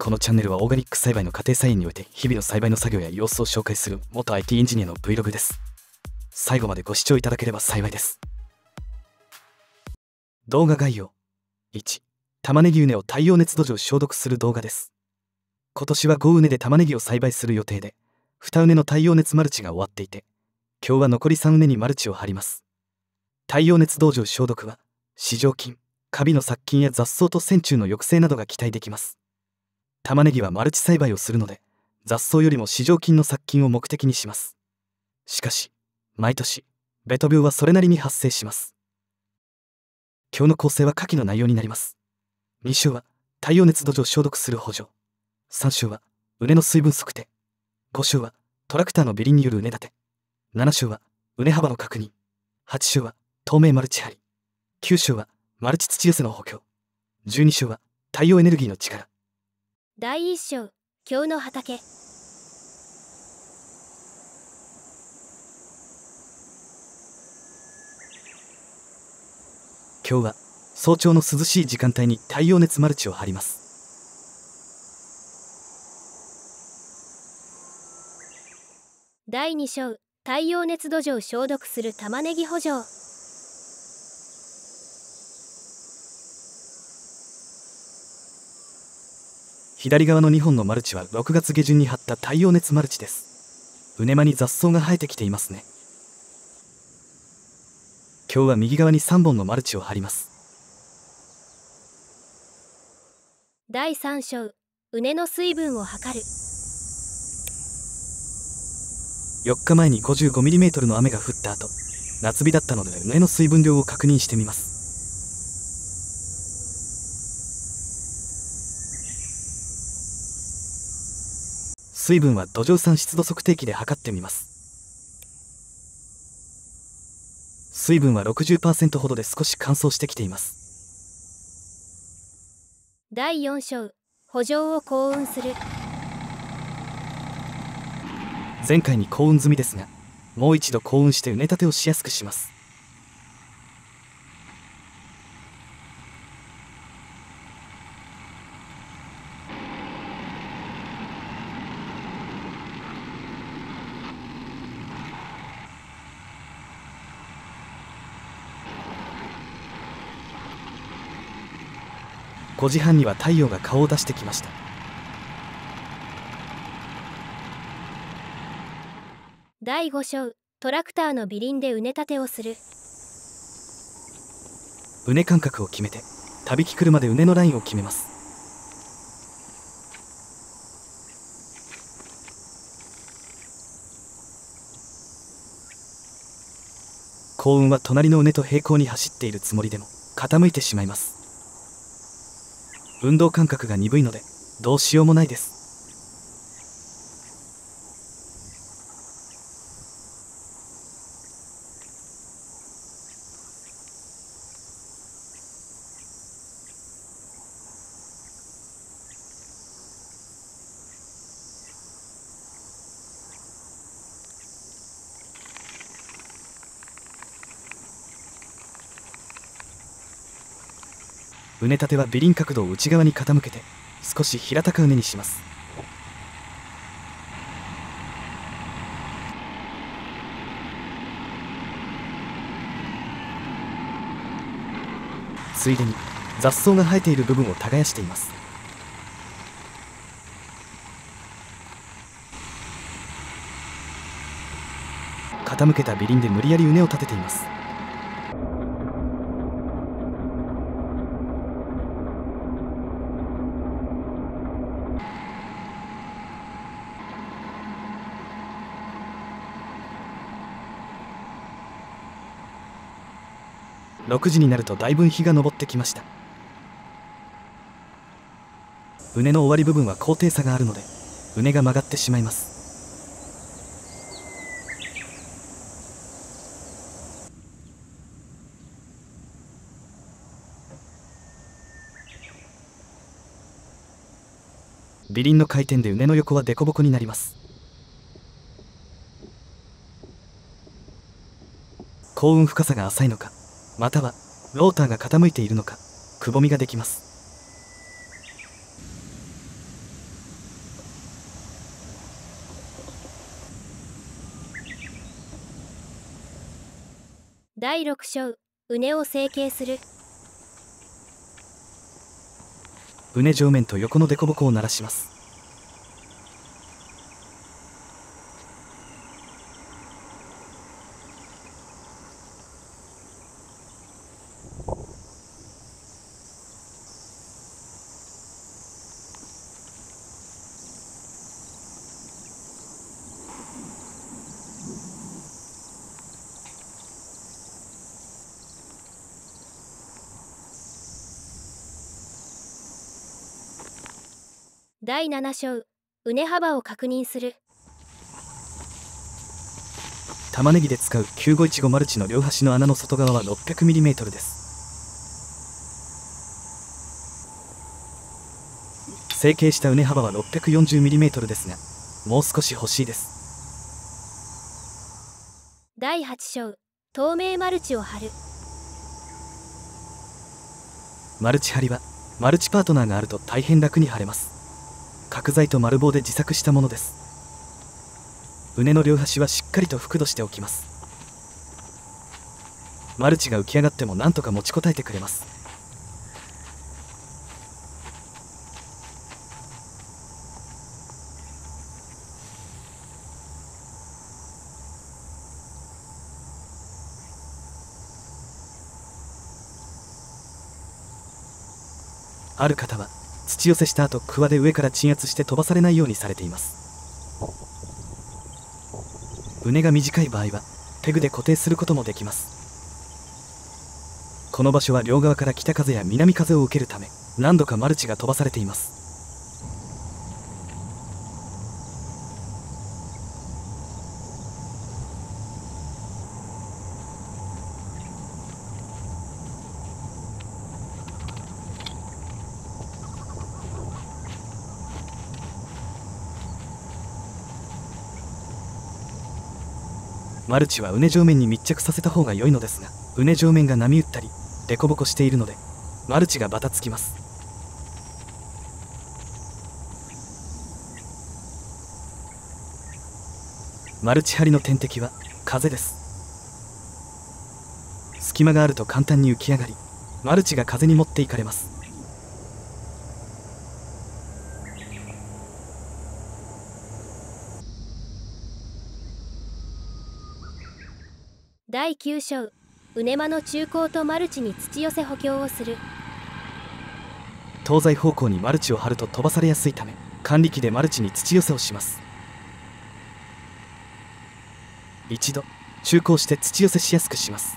このチャンネルはオーガニック栽培の家庭菜園において日々の栽培の作業や様子を紹介する元 IT エンジニアの Vlog です。最後までご視聴いただければ幸いです。動画概要。1玉ねぎ畝を太陽熱土壌消毒する動画です。今年は5畝で玉ねぎを栽培する予定で2畝の太陽熱マルチが終わっていて今日は残り3畝にマルチを張ります。太陽熱土壌消毒は市場菌カビの殺菌や雑草と線虫の抑制などが期待できます。玉ねぎはマルチ栽培をするので雑草よりも市場菌の殺菌を目的にします。しかし毎年ベト病はそれなりに発生します。今日の構成は下記の内容になります。2週は太陽熱土壌消毒する補助。3週は畝の水分測定。5週はトラクターのビリによる畝立て。7週は畝幅の確認。8週は透明マルチ張り9週はマルチ土寄せの補強。12週は太陽エネルギーの力。第一章今日の畑。今日は早朝の涼しい時間帯に太陽熱マルチを張ります。第2章太陽熱土壌消毒する玉ねぎ補助左側の2本のマルチは6月下旬に張った太陽熱マルチです。畝間に雑草が生えてきていますね。今日は右側に3本のマルチを張ります。第3章畝の水分を測る。4日前に 55mm の雨が降った後夏日だったので畝の水分量を確認してみます水分は土壌酸湿度測定器で測ってみます。水分は60%ほどで少し乾燥してきています。第4章補助を幸運する。前回に幸運済みですがもう一度幸運して畝立てをしやすくします5時半には太陽が顔を出してきました。第5章トラクターのビリンで畝立てをする。畝間隔を決めてたびき車で畝のラインを決めます。幸運は隣の畝と平行に走っているつもりでも傾いてしまいます運動感覚が鈍いのでどうしようもないです。畝立てはビリン角度を内側に傾けて少し平たく畝にします。ついでに雑草が生えている部分を耕しています。傾けたビリンで無理やり畝を立てています。6時になるとだいぶ日が昇ってきました。畝の終わり部分は高低差があるので畝が曲がってしまいます。ビリンの回転で畝の横は凸凹になります。幸運深さが浅いのかまたはローターが傾いているのかくぼみができます。第6章うねを成形する。うね上面と横の凸凹を鳴らします。第7章畝幅を確認する。玉ねぎで使う951マルチの両端の穴の外側は 600mm です。成形した畝幅は 640mm ですがもう少し欲しいです。第8章透明マルチを貼る。マルチ張りはマルチパートナーがあると大変楽に貼れます角材と丸棒で自作したものです。畝の両端はしっかりと覆土しておきます。マルチが浮き上がっても何とか持ちこたえてくれます。ある方は土寄せした後桑で上から鎮圧して飛ばされないようにされています。畝が短い場合はペグで固定することもできます。この場所は両側から北風や南風を受けるため何度かマルチが飛ばされています。マルチは畝上面に密着させた方が良いのですが畝上面が波打ったり凸凹しているのでマルチがバタつきます。マルチ張りの天敵は風です。隙間があると簡単に浮き上がりマルチが風に持っていかれます。第9章畝間の中高とマルチに土寄せ補強をする。東西方向にマルチを張ると飛ばされやすいため管理機でマルチに土寄せをします。一度中高して土寄せしやすくします。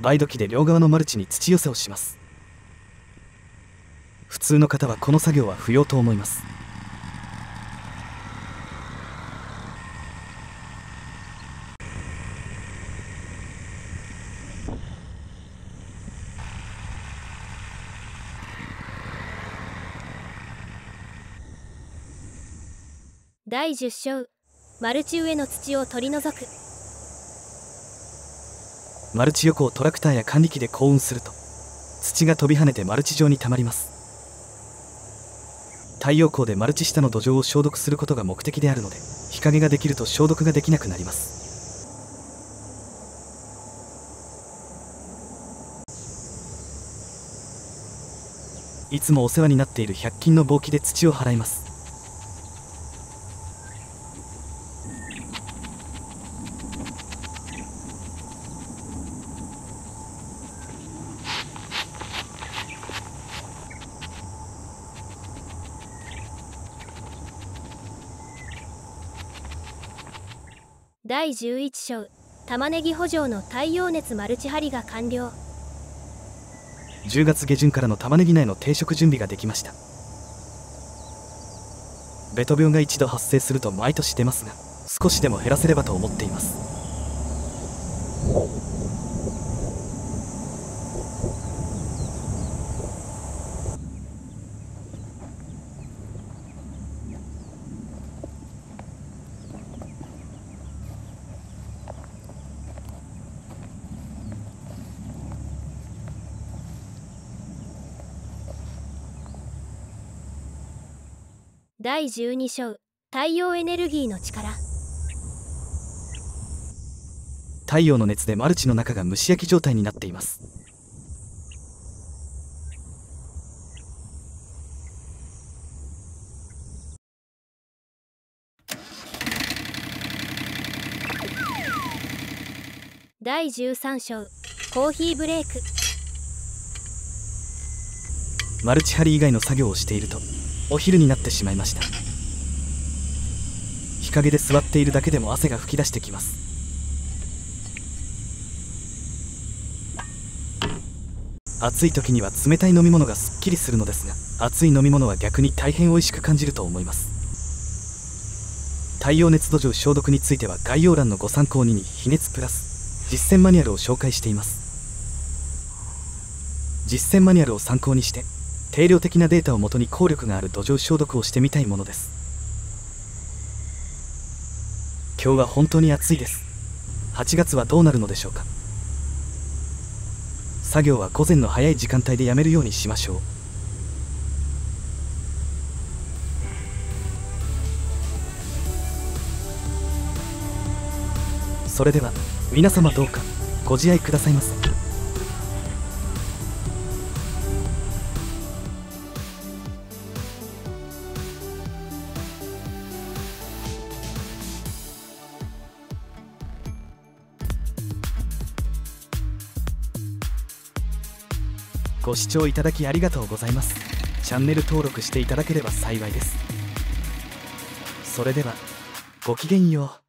梅土器で両側のマルチに土寄せをします。普通の方はこの作業は不要と思います。第10章。マルチ上の土を取り除く。マルチ横をトラクターや管理機で幸運すると土が飛び跳ねてマルチ上にたまります。太陽光でマルチ下の土壌を消毒することが目的であるので日陰ができると消毒ができなくなります。いつもお世話になっている100均の箒で土を払います。第11章玉ねぎ補助の太陽熱マルチ張りが完了。10月下旬からの玉ねぎ苗の定食準備ができました。ベト病が一度発生すると毎年出ますが少しでも減らせればと思っています。第12章太陽エネルギーの力。太陽の熱でマルチの中が蒸し焼き状態になっています。第13章コーヒーブレイク。マルチ張り以外の作業をしているとお昼になってしまいました。日陰で座っているだけでも汗が噴き出してきます。暑い時には冷たい飲み物がすっきりするのですが熱い飲み物は逆に大変美味しく感じると思います。太陽熱土壌消毒については概要欄のご参考にに比熱プラス実践マニュアルを紹介しています。実践マニュアルを参考にして定量的なデータをもとに効力がある土壌消毒をしてみたいものです。今日は本当に暑いです。8月はどうなるのでしょうか。作業は午前の早い時間帯でやめるようにしましょう。それでは皆様どうかご自愛くださいませ。ご視聴いただきありがとうございます。チャンネル登録していただければ幸いです。それではごきげんよう。